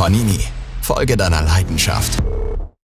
Panini. Folge deiner Leidenschaft.